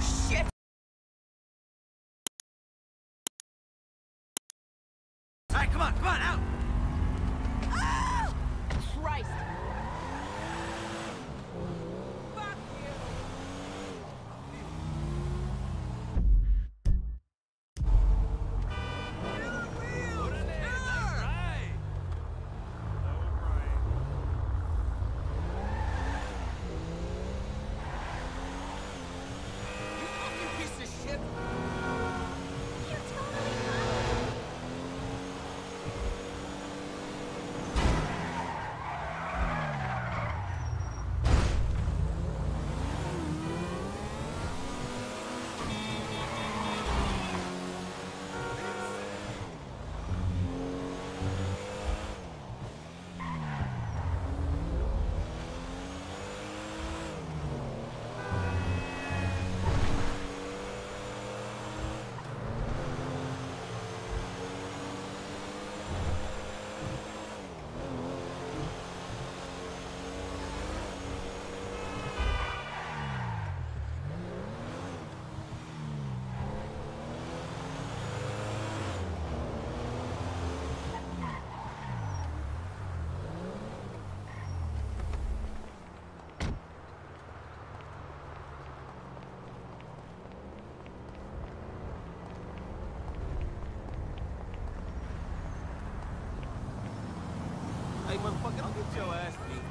Shit! Hey, motherfucker, I'll get your ass beat.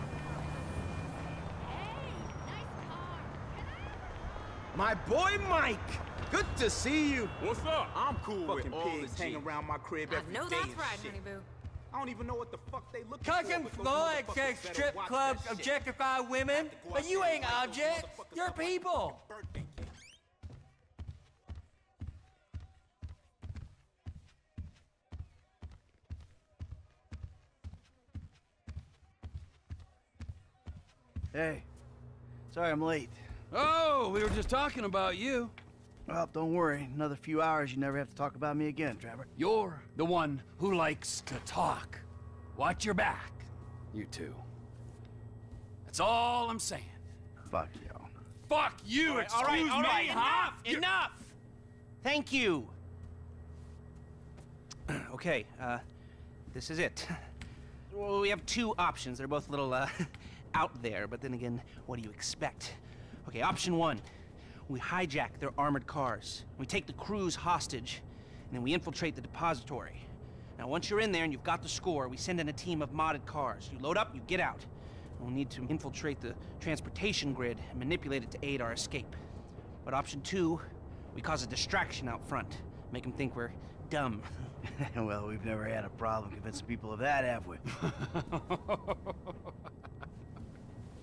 Hey, nice car. Can I? My boy Mike! Good to see you. What's up? I'm cool Fucking with all pigs the hang around my crib every day. I every know day that's right, shit. honey boo. I don't even know what the fuck they look like. for. but those Floyd motherfuckers sex better strip clubs that objectify women, Have to go but you ain't like those objects. You're up on people. Hey, sorry I'm late. Oh, we were just talking about you. Well, don't worry. Another few hours, you never have to talk about me again, Trevor. You're the one who likes to talk. Watch your back, you two. That's all I'm saying. Fuck y'all. Fuck you, all excuse right, all me, right, huh? enough, enough. Thank you. okay, uh, this is it. Well, we have two options. They're both a little, uh, out there, but then again, what do you expect? Okay, option one. We hijack their armored cars. We take the crews hostage, and then we infiltrate the depository. Now, once you're in there and you've got the score, we send in a team of modded cars. You load up, you get out. We'll need to infiltrate the transportation grid and manipulate it to aid our escape. But option two, we cause a distraction out front. Make them think we're dumb. well, we've never had a problem convincing people of that, have we?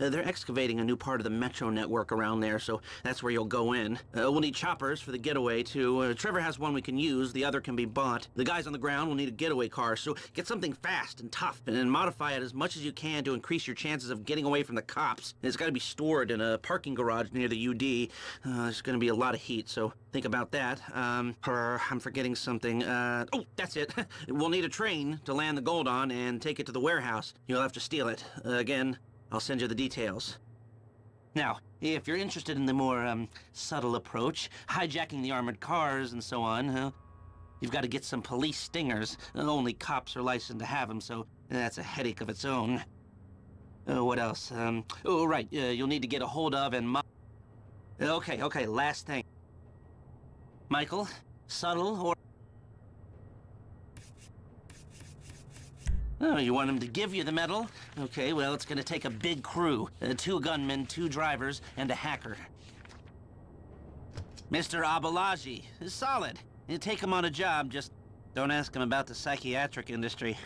Uh, they're excavating a new part of the metro network around there, so that's where you'll go in. Uh, we'll need choppers for the getaway, too. Uh, Trevor has one we can use, the other can be bought. The guys on the ground will need a getaway car, so get something fast and tough, and then modify it as much as you can to increase your chances of getting away from the cops. It's got to be stored in a parking garage near the UD. There's going to be a lot of heat, so think about that. Um, I'm forgetting something. Uh, oh, that's it. we'll need a train to land the gold on and take it to the warehouse. You'll have to steal it. Uh, again, I'll send you the details. Now, if you're interested in the more um, subtle approach, hijacking the armored cars and so on, uh, you've got to get some police stingers. Only cops are licensed to have them, so that's a headache of its own. Uh, what else? Um, oh, right, uh, you'll need to get a hold of and Okay, okay, last thing. Michael, subtle or... Oh, you want him to give you the medal? Okay, well, it's gonna take a big crew. Uh, two gunmen, two drivers, and a hacker. Mr. Abalaji, solid. You take him on a job, just don't ask him about the psychiatric industry.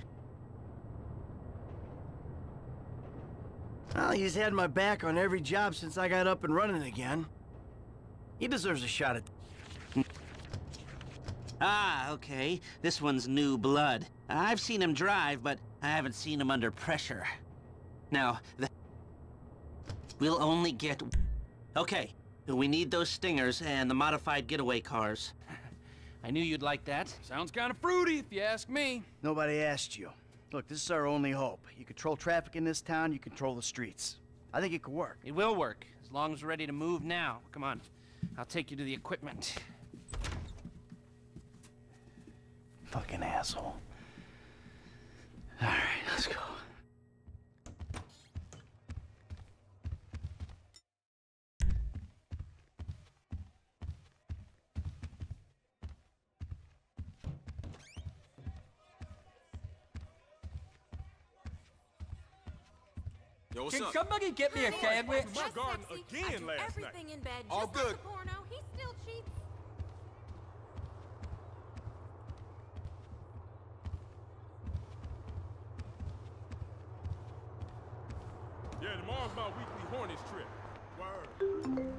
Well, he's had my back on every job since I got up and running again. He deserves a shot at... Ah, okay. This one's new blood. I've seen him drive, but I haven't seen him under pressure. Now, the... We'll only get... Okay, we need those stingers and the modified getaway cars. I knew you'd like that. Sounds kind of fruity, if you ask me. Nobody asked you. Look, this is our only hope. You control traffic in this town, you control the streets. I think it could work. It will work, as long as we're ready to move now. Come on, I'll take you to the equipment. Fucking asshole. Alright, let's go. Yo, what's Can up? somebody get me a sandwich? My Just garden again last night. everything in bed. All just like good. the porno. He still cheats. Yeah, tomorrow's my weekly Hornets trip. Word.